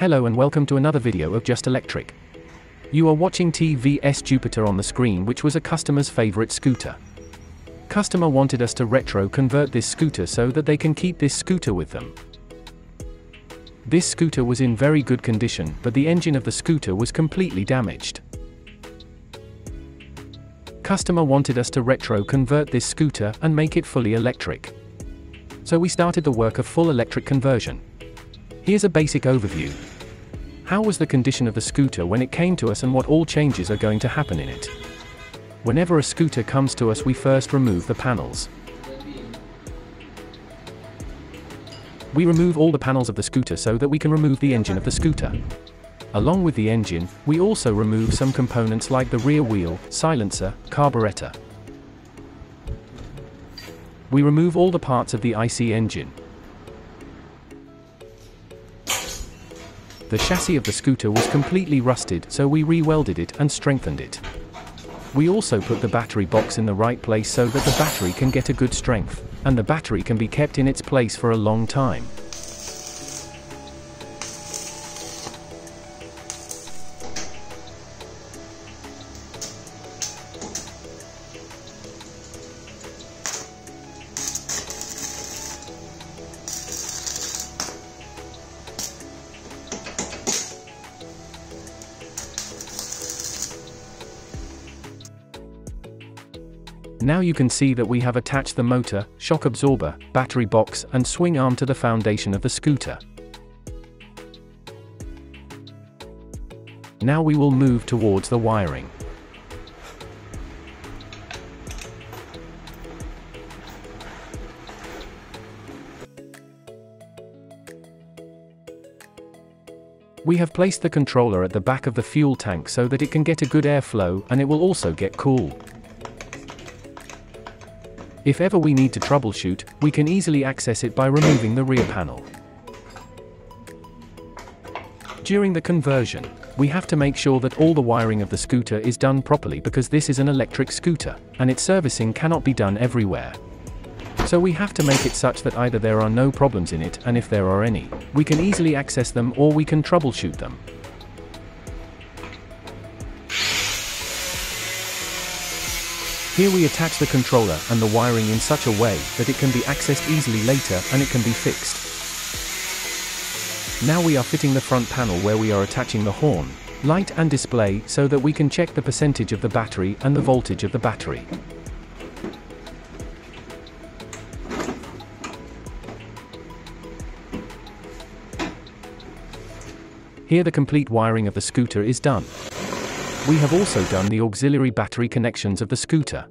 Hello and welcome to another video of Just Electric. You are watching TVS Jupiter on the screen which was a customer's favorite scooter. Customer wanted us to retro convert this scooter so that they can keep this scooter with them. This scooter was in very good condition but the engine of the scooter was completely damaged. Customer wanted us to retro convert this scooter and make it fully electric. So we started the work of full electric conversion. Here's a basic overview. How was the condition of the scooter when it came to us and what all changes are going to happen in it? Whenever a scooter comes to us we first remove the panels. We remove all the panels of the scooter so that we can remove the engine of the scooter. Along with the engine, we also remove some components like the rear wheel, silencer, carburetor. We remove all the parts of the IC engine. The chassis of the scooter was completely rusted so we re-welded it and strengthened it. We also put the battery box in the right place so that the battery can get a good strength, and the battery can be kept in its place for a long time. Now you can see that we have attached the motor, shock absorber, battery box and swing arm to the foundation of the scooter. Now we will move towards the wiring. We have placed the controller at the back of the fuel tank so that it can get a good airflow and it will also get cool. If ever we need to troubleshoot, we can easily access it by removing the rear panel. During the conversion, we have to make sure that all the wiring of the scooter is done properly because this is an electric scooter, and its servicing cannot be done everywhere. So we have to make it such that either there are no problems in it and if there are any, we can easily access them or we can troubleshoot them. Here we attach the controller and the wiring in such a way that it can be accessed easily later and it can be fixed. Now we are fitting the front panel where we are attaching the horn, light and display so that we can check the percentage of the battery and the voltage of the battery. Here the complete wiring of the scooter is done. We have also done the auxiliary battery connections of the scooter.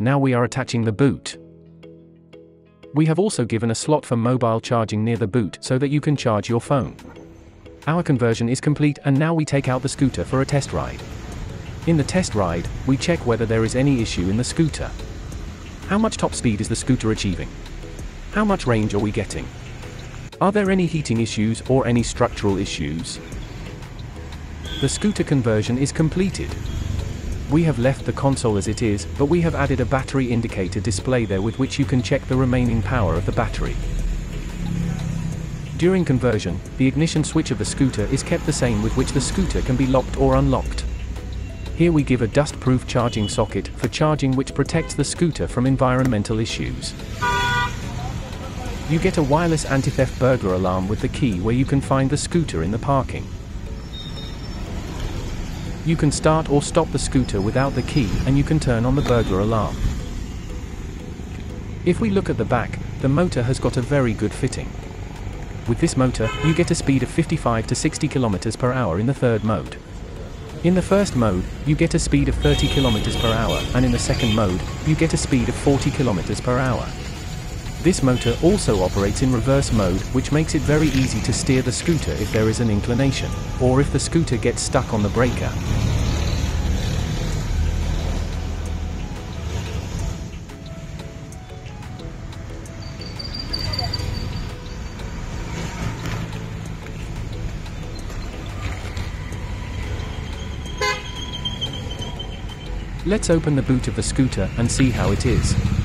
Now we are attaching the boot. We have also given a slot for mobile charging near the boot so that you can charge your phone. Our conversion is complete and now we take out the scooter for a test ride. In the test ride, we check whether there is any issue in the scooter. How much top speed is the scooter achieving? How much range are we getting? Are there any heating issues or any structural issues? The scooter conversion is completed. We have left the console as it is, but we have added a battery indicator display there with which you can check the remaining power of the battery. During conversion, the ignition switch of the scooter is kept the same with which the scooter can be locked or unlocked. Here we give a dust-proof charging socket for charging which protects the scooter from environmental issues. You get a wireless anti-theft burglar alarm with the key where you can find the scooter in the parking. You can start or stop the scooter without the key and you can turn on the burglar alarm. If we look at the back, the motor has got a very good fitting. With this motor, you get a speed of 55 to 60 km per hour in the third mode. In the first mode, you get a speed of 30 km per hour and in the second mode, you get a speed of 40 km per hour. This motor also operates in reverse mode, which makes it very easy to steer the scooter if there is an inclination, or if the scooter gets stuck on the breaker. Let's open the boot of the scooter and see how it is.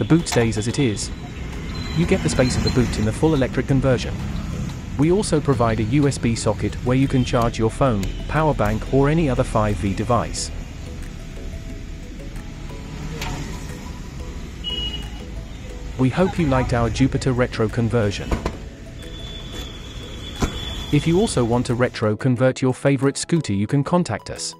The boot stays as it is. You get the space of the boot in the full electric conversion. We also provide a USB socket where you can charge your phone, power bank or any other 5V device. We hope you liked our Jupiter Retro conversion. If you also want to retro convert your favorite scooter you can contact us.